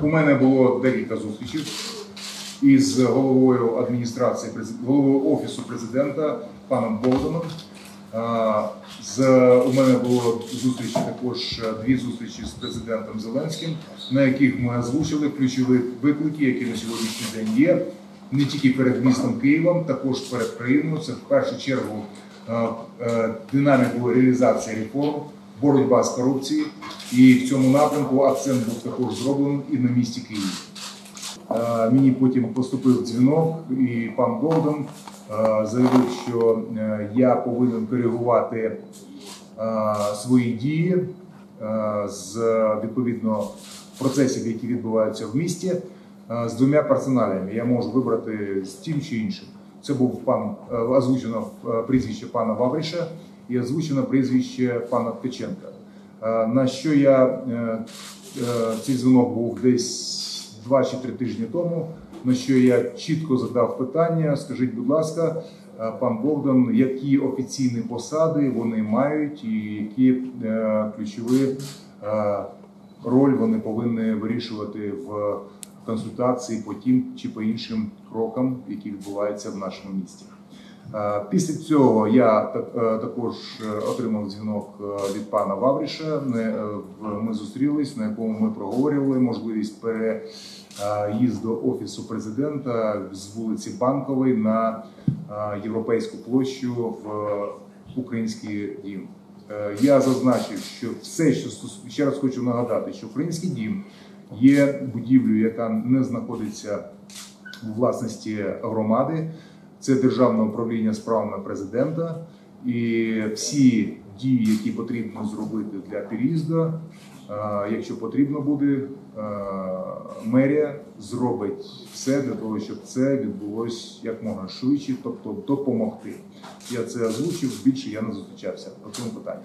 У мене було декілька зустрічей із головою адміністрації, головою офісу президента паном Богданом. З у мене було зустрічі також дві зустрічі з президентом Зеленським, на яких ми озвучили ключові виклики, які на сьогоднішній день є. Не тільки перед містом Києвом, також перед країною. Це в першу чергу е, динаміку реалізації реформ, боротьба з корупцією. І в цьому напрямку акцент був також зроблений і на місті Києві. Е, Мені потім поступив дзвінок, і пан Голден е, заявив, що е, я повинен коригувати свої дії з відповідно процесів, які відбуваються в місті, з двома персоналями. Я можу вибрати з тим чи іншим. Це був пан озвучено прізвище пана Вавриша і озвучено прізвище пана Ткаченка. Е, На що я е, е, цей дзвінок був десь два чи три тижні тому. На що я чітко задав питання: скажіть, будь ласка, пан Богдан, які офіційні посади вони мають, і які ключові роль вони повинні вирішувати в консультації по тим чи по іншим крокам, які відбуваються в нашому місті. Е, Після цього я е, також е, отримав дзвінок від пана Вавріша. Ми зустрілись, на якому ми проговорювали можливість переїзду офісу президента з вулиці Банкової на європейську площу в український дім. Я зазначив, що все, що ще раз хочу нагадати, що український дім є будівлею, яка не знаходиться у власності громади. Це державне управління справами президента, і всі дії, які потрібно зробити для переїзду, е, якщо потрібно буде, е, мерія зробить все для того, щоб це відбулось як можна швидше, тобто допомогти. Я це озвучив, більше я не зустрічався по цьому питанню.